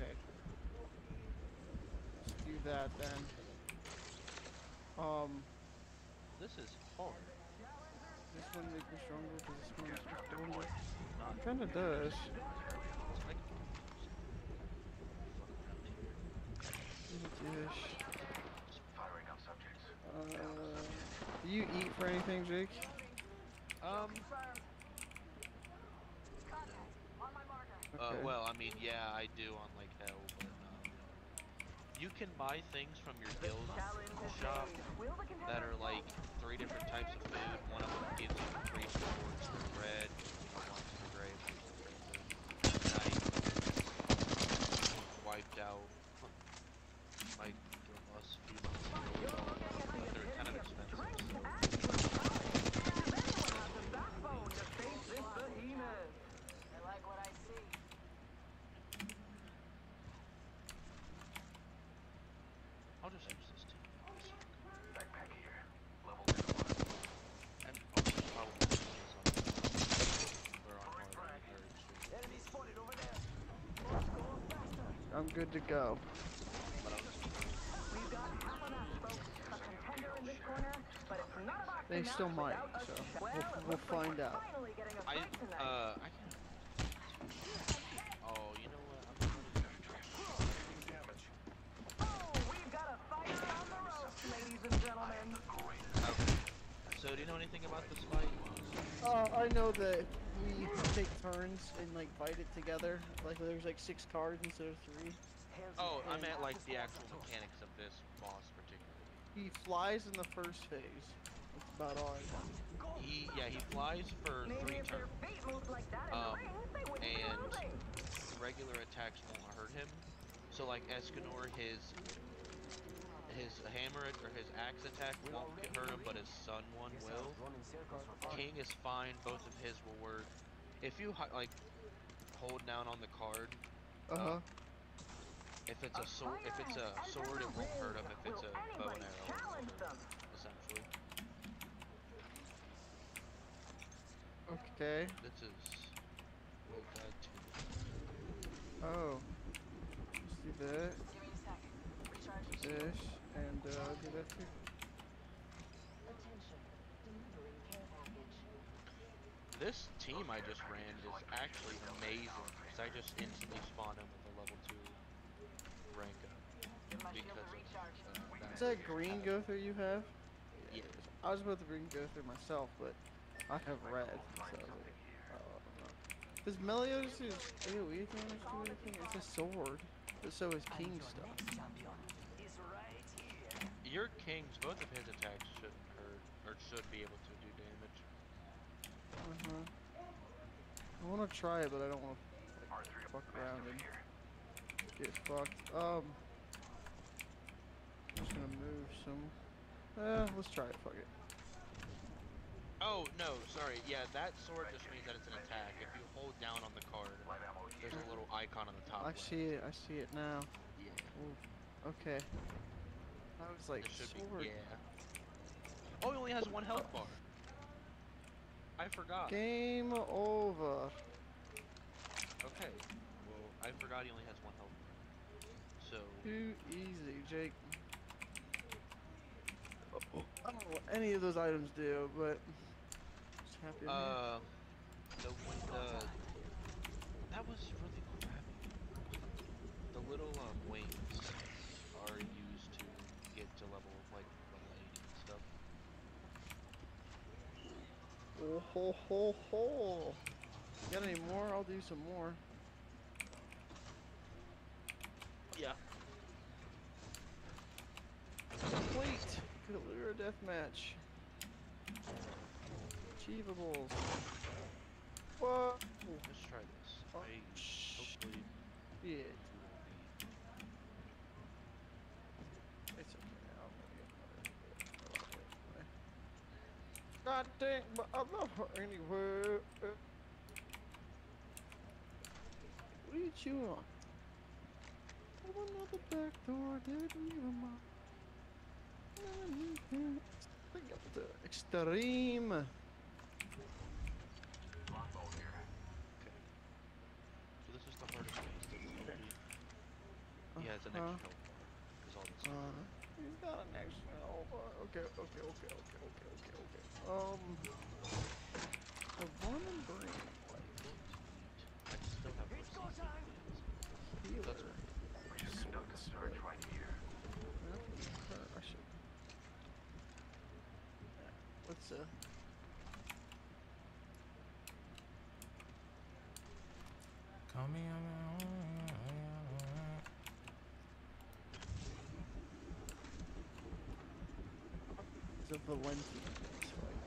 B: red.
H: Okay. Let's do that then. Um,
B: This is hard.
H: this one make me stronger because this one is stronger. It kinda does. Dish.
F: Firing on subjects.
H: Uh, do you eat for anything, Jake?
B: um.
E: On my marker.
B: Uh, well, I mean, yeah, I do on like hell, but um, you can buy things from your guild shop
E: Will the contender
B: that are like three different types of food. One of them gives you three rewards for red, one's for gray, one's for crimson. And I wiped out my guild last few months ago. but They're kind of expensive.
E: I like what I see.
B: I'll just use this too.
F: Backpack here. Level two.
B: And I'll just probably use this on, or on hard or extreme.
C: Enemy spotted over there.
H: I'm good to go.
B: But I'll just
E: We've got half of that, folks. A contender in this corner, but it's not a boxing
H: They still might, so we'll,
E: Well,
H: we'll find out.
E: Finally getting a
B: I uh I can. Oh, you know what? I'm gonna
E: Oh, we've got a fire on the roast, ladies and gentlemen.
B: Okay. So do you know anything about this fight?
H: Uh, I know that we take turns and like fight it together. Like there's like six cards instead of three.
B: Oh, I meant like the actual mechanics of this boss particularly.
H: He flies in the first phase. That's about all I know.
B: He yeah he flies for
E: Maybe
B: three
E: if their
B: turns.
E: feet moved like that in
B: Um,
E: the ring, they wouldn't
B: and
E: moving.
B: regular attacks won't hurt him. So like Escanor, his his hammer or his axe attack won't get- hurt him, but his sun one will. King is fine. Both of his will work. If you like hold down on the card,
H: Uh huh.
B: If it's a sword, if it's a sword, it won't hurt him. If it's a bow and arrow, it will
E: Challenge
B: hurt essentially.
H: Okay.
B: This is World Guide 2.
H: Oh. Let's do that.
E: Give me a second.
H: this and uh, do that too.
G: Attention. Delivering care package.
B: This team I just ran is actually amazing because I just instantly spawned him with a level 2 rank up because uh,
H: Is that green go through you have?
B: Yeah.
H: I was about to bring go through myself, but I have red. So I was like, oh, no. Does Meliodas' AoE damage do anything? It's a sword, but so is King stuff.
B: Your kings, both of his attacks shouldn't hurt or should be able to do damage.
H: Uh huh. I want to try it, but I don't want to like, fuck around and get fucked. Um, I'm just gonna move some. Uh, let's try it. Fuck it.
B: Oh no, sorry. Yeah, that sword just means that it's an attack. If you hold down on the card, there's a little icon on the top.
H: I
B: left.
H: see it. I see it now.
B: Yeah.
H: Ooh, okay. I was like, sword.
B: be. Yeah. Oh, he only has one health bar. I forgot.
H: Game over.
B: Okay. Well, I forgot he only has one health bar. So.
H: Too easy, Jake. I don't know what any of those items do, but just happy.
B: Uh, the one, the that was really crappy. The little um, wings are used to get to level like level 80 and stuff.
H: Oh ho ho ho! Got any more? I'll do some more.
B: Yeah.
H: Complete. Clear a deathmatch. Achievables. Whoa!
B: Let's try this.
H: Oh,
B: I hopefully.
H: It's okay. I'll get another. God dang, but I love her anyway. What are you chewing on? Oh, another back door, didn't even mind. Think of the extreme.
B: So this is the hardest phase. that we'll He has an
H: Uh-huh.
B: extra health bar. Is all this.
H: Uh, he's got an extra. Okay, okay, okay, okay, okay, okay, okay. Um, the one in green, like
B: I still have
F: It's go
B: receipts
F: time.
B: of
H: healer.
B: That's right.
F: We should conduct a search right here.
H: Yeah, I should. Yeah, let's uh.
A: Call me on
H: It's a Valenti. That's right.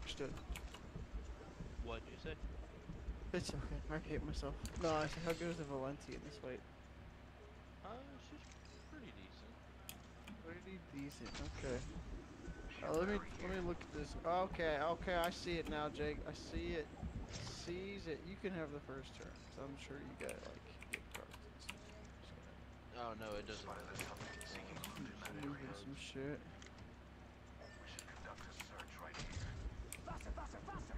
H: Understood.
B: What did you say?
H: It's okay. I hate myself. No, I said, how good is a Valenti in this fight?
B: Uh, she's pretty decent.
H: Pretty decent. Okay. Uh, let me let me look at this. Okay, okay, I see it now, Jake. I see it. Sees it. You can have the first turn. i I'm sure you got like good cards.
B: Oh no, it doesn't matter.
H: So, some shit.
F: We should conduct a search right here.
C: Faster, faster, faster!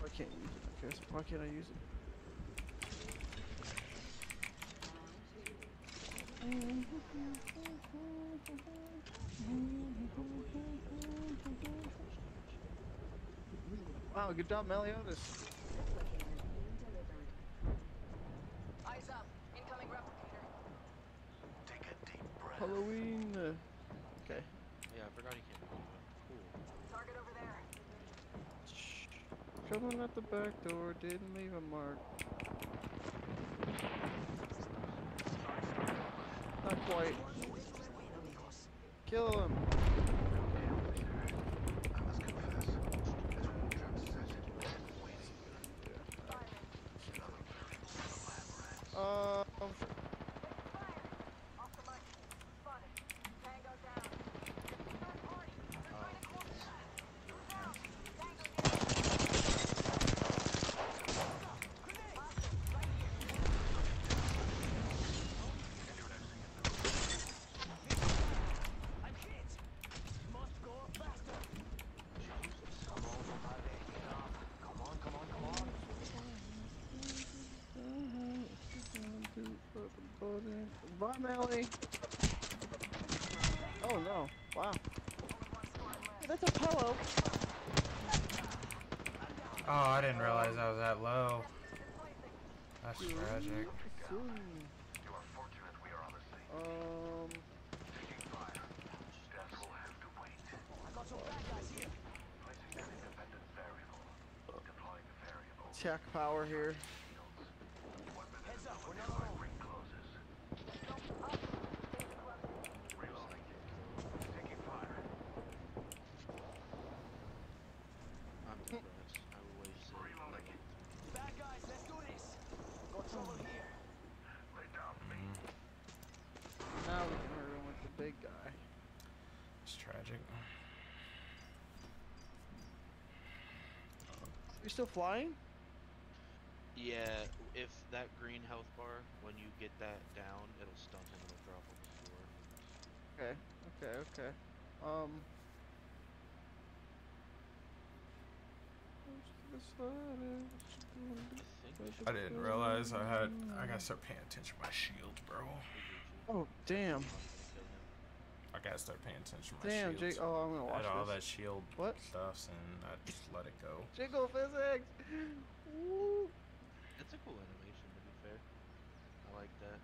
H: Why can't you use it? Okay, so why can't I use it? Wow, good job, Meliodas.
E: Eyes up. Incoming replicator.
F: Take a deep breath.
H: Halloween. Uh, okay.
B: Yeah, I forgot he can't. Cool.
E: Target over there.
H: Coming at the back door, didn't leave a mark. Not quite. Kill him.
F: I must confess, as Waldrop says it, waiting
H: Uh,
E: Fire! Off the mic. Spotted. Tango down. Third party. They're trying to close us. Move out. Tango down.
C: I'm hit!
H: Bye, Melly. Oh no! Wow. That's a pillow.
A: Oh, I didn't realize I was that low. That's tragic.
H: Ooh.
F: You are fortunate we are on the scene.
H: Um.
F: Taking fire. Death will have to wait.
C: I got some bad guys here.
F: Placing an independent variable. Deploying the variable.
H: Check power here.
F: One minute
C: Heads up,
F: until
C: we're
F: the
C: not
F: airline
C: alone.
F: ring closes. Reloading. Taking fire.
B: I'm depressed. I always say
F: Reloading.
C: Bad guys, let's do this. Got trouble here.
F: Lay down me.
H: Now we can hurry on with the big guy.
A: It's tragic.
H: You still flying?
B: Yeah, if that green health bar, when you get that down, it'll stun him and it'll drop on the floor.
H: Okay. Okay. Okay. Um.
B: I
A: didn't realize I had. I gotta start paying attention to my shield, bro.
H: Oh damn!
B: I'm gonna kill him.
A: I gotta start paying attention to my
H: Damn,
A: shields.
H: Jake. Oh, I'm gonna
A: I
H: watch
A: had all
H: this.
A: that shield
H: What?
A: stuffs and I just let it go.
H: Jiggle physics. Woo.
B: It's a cool animation, to be fair. I like that.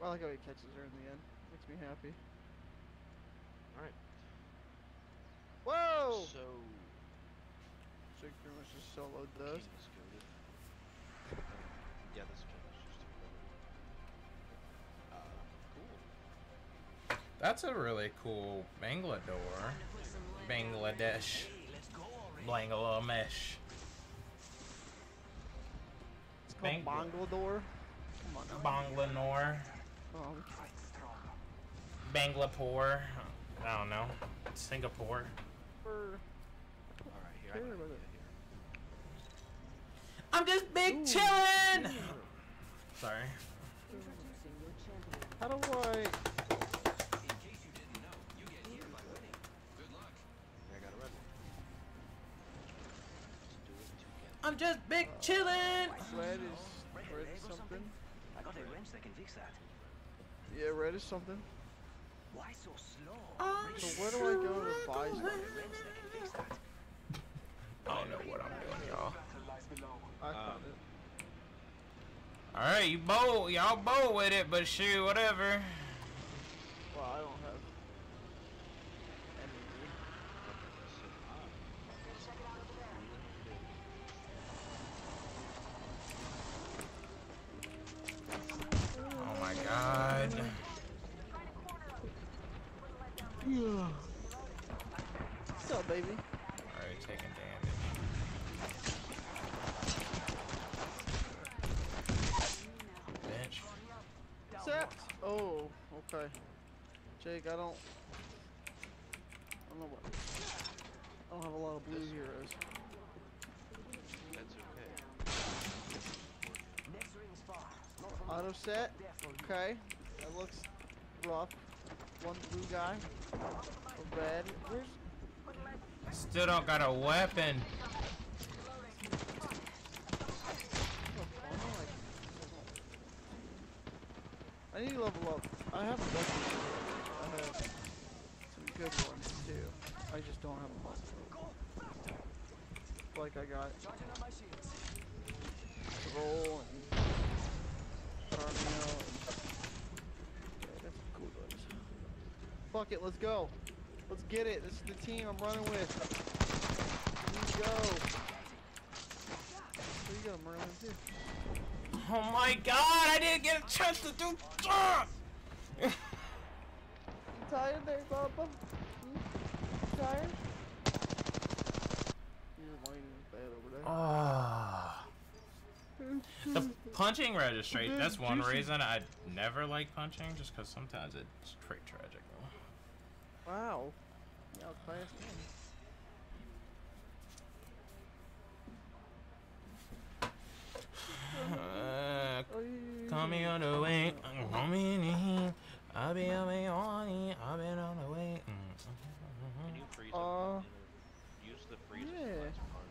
H: I like how he catches her in the end. Makes me happy.
B: Alright.
H: Whoa!
B: So,
H: Jake pretty much just solo does.
B: King is goated. Um, yeah, this
A: That's a really cool Banglador. Bangladesh. Bangladesh.
H: It's called
A: Bangla-
H: Banglador. Come on now.
A: Banglanor.
H: Oh,
A: Banglapore. I don't know. Singapore.
B: Alright, here, I
H: care
B: got an
H: about
B: idea
H: it.
B: here.
A: I'm just big
H: Ooh.
A: chillin'! Sorry.
G: Introducing your champion.
H: how do I
B: got a red one. Let's do it together.
A: I'm just big chillin'!
H: Red is red is something.
C: I got a wrench that can fix that.
H: Yeah, red is something.
C: Why so slow?
H: So where do I go to buy
C: A
H: stuff?
C: wrench that can fix that.
A: I don't know what I'm doing, y'all.
C: Battle lies
B: Um,
H: it.
A: Alright, you bold. Y'all bold with it, but shoot, whatever.
H: What's up, baby?
A: Alright, taking damage. Bitch.
H: Set. Oh, okay. Jake, I don't. I don't know what. I don't have a lot of blue heroes.
B: that's okay.
C: Next ring is far. Not from
H: Auto set.
C: there for you.
H: Okay. That looks rough. One blue guy. A red. Where's
A: Still don't got a weapon.
H: I need to level up. I have a of I have some good ones too. I just don't have a bunch. Like I got
C: Charging up my shields.
H: roll and Charmio and yeah, that's cool ones. Fuck it, let's go. Let's get it. This is the team I'm running with. Let's go. So you got a Merlin too.
A: Oh my god, I didn't get a chance to do. Ah!
H: You tired there, Papa? Hmm? Tired? You're laying in over there.
A: Ah. The punching registration, that's one reason I never like punching, just because sometimes it's straight tragic.
H: Wow. Yeah, class one.
A: Uh,
H: yeah,
A: call me on the way. Call me in. I'll be on my way. I've been on the way.
B: Can you freeze
H: Uh,
B: up? Use the freeze
H: yeah.
B: flex part.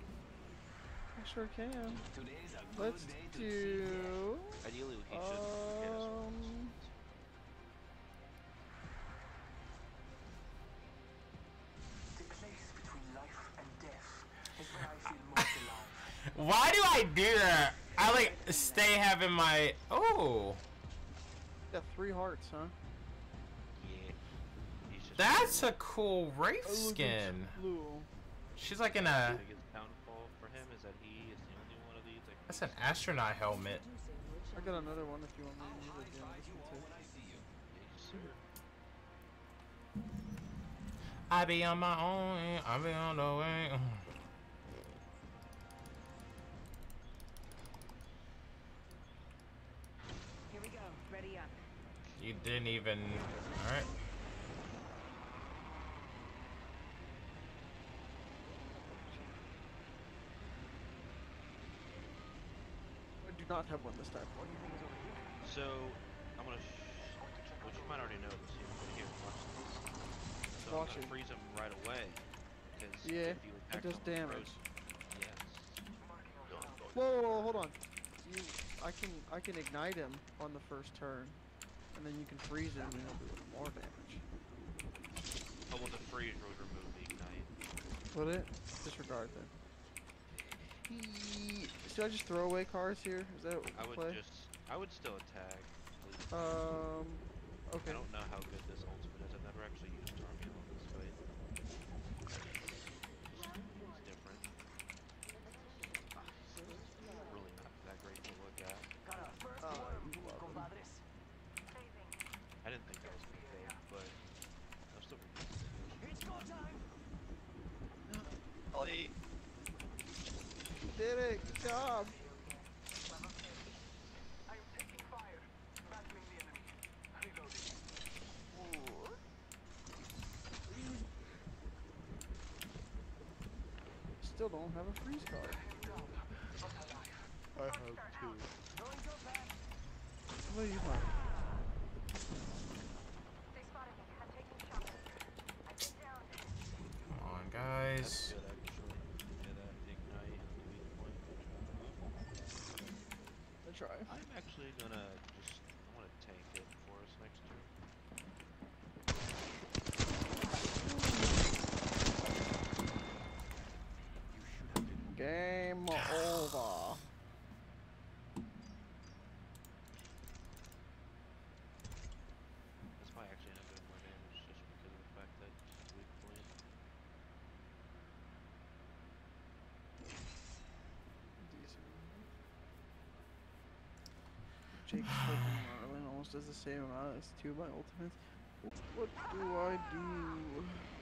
H: I sure can.
C: Today's a good
H: Let's
C: day to see
H: do.
B: Ideally, he should get us one.
H: Um.
A: Why do I do that? I like stay having my. Oh,
H: Got three hearts, huh?
B: Yeah.
A: That's a cool wraith
H: Oh,
A: skin. She's like in a.
B: biggest downfall for him is that he is the only one of these that
A: That's an astronaut helmet.
H: I got another one if you want me to use it. Yeah, this.
A: I be on my own. I be on the way. You didn't even. All right.
H: I do not have one this time.
B: So, I'm gonna. Which you might already know this. You can here watch this. So I'm gonna
H: it.
B: freeze him right away. Because
H: Yeah,
B: if you
H: it does damage.
B: Yes.
H: Whoa, whoa, whoa, hold on. You, I can, I can ignite him on the first turn, and then you can freeze it and he'll do more damage.
B: Oh well, the freeze would remove the ignite.
H: Would it? Disregard then. Should I just throw away cards here? Is that what
B: I would
H: play?
B: just. I would still attack. please.
H: Um.
B: I don't know how good this ultimate is. I've never actually used Armula in this fight. It's, it's different. It's really not that great to look at.
C: Got a first
H: Uh,
C: worm,
H: you love him.
C: compadres.
E: Phasing.
B: I didn't think that was gonna go, but that was still pretty good.
C: It's go time.
H: Ollie. Did it. Good job.
C: I am taking fire. Battling the enemy. Reloading.
H: Still don't have a freeze card.
B: I hope too.
C: Going to back.
H: What do you want?
E: They spotted me. I'm taking shots. I've been down.
A: Come on,
B: That's
A: guys.
B: good actually. Yeah, that ignite and the weak point. Good job.
H: Let's try.
B: I'm actually gonna just. I want to tank it for us next turn.
H: Game over.
B: This might actually end up doing more damage just because of the fact that it's weak point.
H: Jake's fucking Merlin almost does the same amount as two of my ultimates. What do I do?